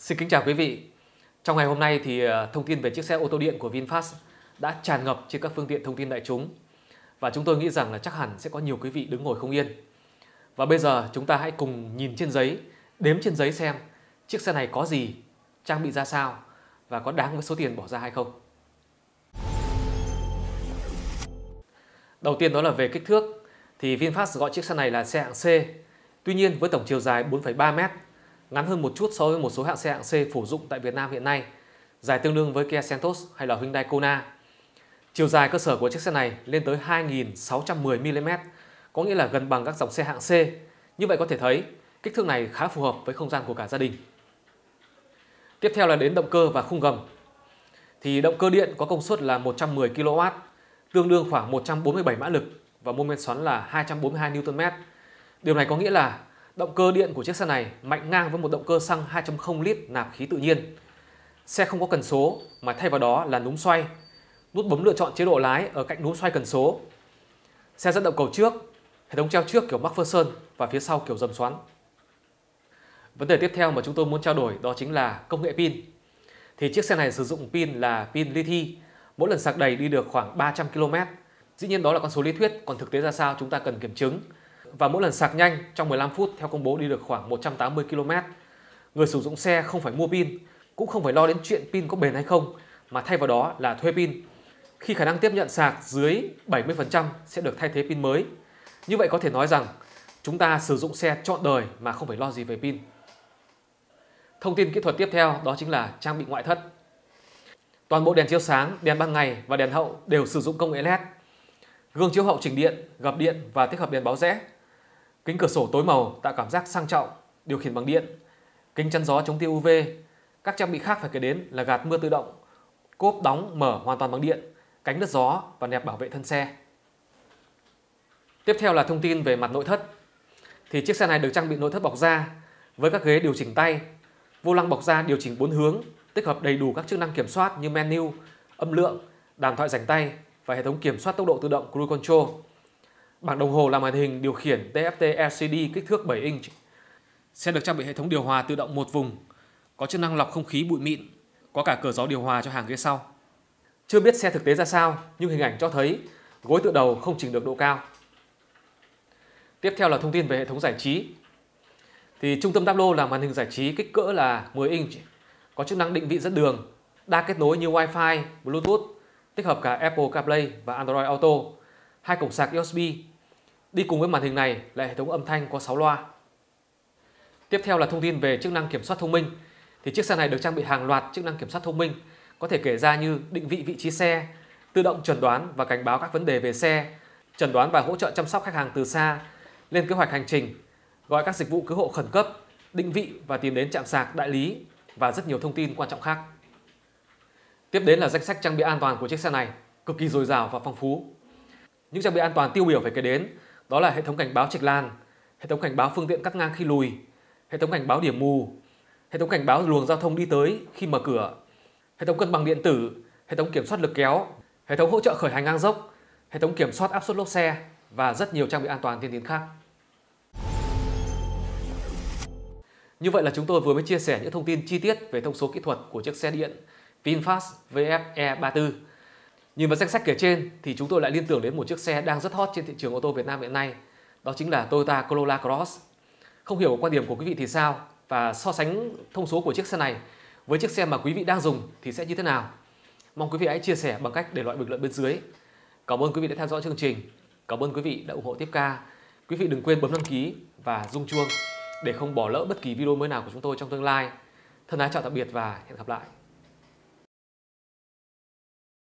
Xin kính chào quý vị. Trong ngày hôm nay thì ờ, thông tin về chiếc xe ô tô điện của VinFast đã tràn ngập trên các phương tiện thông tin đại chúng. Và chúng tôi nghĩ rằng là chắc hẳn sẽ có nhiều quý vị đứng ngồi không yên. Và bây giờ chúng ta hãy cùng nhìn trên giấy, đếm trên giấy xem chiếc xe này có gì, trang bị ra sao và có đáng với số tiền bỏ ra hay không. Đầu tiên đó là về kích thước thì VinFast gọi chiếc xe này là xe hạng C. Tuy nhiên với tổng chiều dài 4,3 mét ngắn hơn một chút so với một số hạng xe hạng C phổ dụng tại Việt Nam hiện nay, dài tương đương với Kia Seltos hay là Hyundai Kona. Chiều dài cơ sở của chiếc xe này lên tới 2.610 mm, có nghĩa là gần bằng các dòng xe hạng C. Như vậy có thể thấy kích thước này khá phù hợp với không gian của cả gia đình. Tiếp theo là đến động cơ và khung gầm. Thì động cơ điện có công suất là 110 kW, tương đương khoảng 147 mã lực và mô men xoắn là 242 Nm. Điều này có nghĩa là động cơ điện của chiếc xe này mạnh ngang với một động cơ xăng 2.0 lít nạp khí tự nhiên. Xe không có cần số mà thay vào đó là núm xoay. Nút bấm lựa chọn chế độ lái ở cạnh núm xoay cần số. Xe dẫn động cầu trước, hệ thống treo trước kiểu MacPherson và phía sau kiểu dầm xoắn. Vấn đề tiếp theo mà chúng tôi muốn trao đổi đó chính là công nghệ pin. Thì chiếc xe này sử dụng pin là pin lithium. mỗi lần sạc đầy đi được khoảng 300 km. Dĩ nhiên đó là con số lý thuyết, còn thực tế ra sao chúng ta cần kiểm chứng. Và mỗi lần sạc nhanh trong 15 phút theo công bố đi được khoảng 180 km. Người sử dụng xe không phải mua pin, cũng không phải lo đến chuyện pin có bền hay không, mà thay vào đó là thuê pin. Khi khả năng tiếp nhận sạc dưới 70% sẽ được thay thế pin mới. Như vậy có thể nói rằng chúng ta sử dụng xe trọn đời mà không phải lo gì về pin. Thông tin kỹ thuật tiếp theo đó chính là trang bị ngoại thất. Toàn bộ đèn chiếu sáng, đèn ban ngày và đèn hậu đều sử dụng công nghệ LED. Gương chiếu hậu chỉnh điện, gập điện và tích hợp đèn báo rẽ. Kính cửa sổ tối màu tạo cảm giác sang trọng, điều khiển bằng điện. Kính chắn gió chống tia UV. Các trang bị khác phải kể đến là gạt mưa tự động, cốp đóng mở hoàn toàn bằng điện, cánh đất gió và nẹp bảo vệ thân xe. Tiếp theo là thông tin về mặt nội thất. Thì chiếc xe này được trang bị nội thất bọc da với các ghế điều chỉnh tay, vô lăng bọc da điều chỉnh 4 hướng, tích hợp đầy đủ các chức năng kiểm soát như menu, âm lượng, đàm thoại rảnh tay và hệ thống kiểm soát tốc độ tự động Cruise Control. Bảng đồng hồ là màn hình điều khiển TFT LCD kích thước 7 inch. Xe được trang bị hệ thống điều hòa tự động một vùng, có chức năng lọc không khí bụi mịn, có cả cửa gió điều hòa cho hàng ghế sau. Chưa biết xe thực tế ra sao, nhưng hình ảnh cho thấy gối tựa đầu không chỉnh được độ cao. Tiếp theo là thông tin về hệ thống giải trí. Thì trung tâm táp lô là màn hình giải trí kích cỡ là 10 inch, có chức năng định vị dẫn đường, đa kết nối như Wi-Fi, Bluetooth, tích hợp cả Apple CarPlay và Android Auto, hai cổng sạc USB. Đi cùng với màn hình này là hệ thống âm thanh có 6 loa. Tiếp theo là thông tin về chức năng kiểm soát thông minh. Thì chiếc xe này được trang bị hàng loạt chức năng kiểm soát thông minh, có thể kể ra như định vị vị trí xe, tự động chẩn đoán và cảnh báo các vấn đề về xe, chẩn đoán và hỗ trợ chăm sóc khách hàng từ xa, lên kế hoạch hành trình, gọi các dịch vụ cứu hộ khẩn cấp, định vị và tìm đến trạm sạc đại lý và rất nhiều thông tin quan trọng khác. Tiếp đến là danh sách trang bị an toàn của chiếc xe này, cực kỳ dồi dào và phong phú. Những trang bị an toàn tiêu biểu phải kể đến đó là hệ thống cảnh báo trạch lan, hệ thống cảnh báo phương tiện cắt ngang khi lùi, hệ thống cảnh báo điểm mù, hệ thống cảnh báo luồng giao thông đi tới khi mở cửa, hệ thống cân bằng điện tử, hệ thống kiểm soát lực kéo, hệ thống hỗ trợ khởi hành ngang dốc, hệ thống kiểm soát áp suất lốp xe và rất nhiều trang bị an toàn tiên tiến khác. Như vậy là chúng tôi vừa mới chia sẻ những thông tin chi tiết về thông số kỹ thuật của chiếc xe điện VinFast VF E34. Nhìn vào danh sách kể trên thì chúng tôi lại liên tưởng đến một chiếc xe đang rất hot trên thị trường ô tô Việt Nam hiện nay, đó chính là Toyota Corolla Cross. Không hiểu quan điểm của quý vị thì sao và so sánh thông số của chiếc xe này với chiếc xe mà quý vị đang dùng thì sẽ như thế nào? Mong quý vị hãy chia sẻ bằng cách để lại bình luận bên dưới. Cảm ơn quý vị đã theo dõi chương trình. Cảm ơn quý vị đã ủng hộ tiếp ca. Quý vị đừng quên bấm đăng ký và rung chuông để không bỏ lỡ bất kỳ video mới nào của chúng tôi trong tương lai. Thân ái chào tạm biệt và hẹn gặp lại.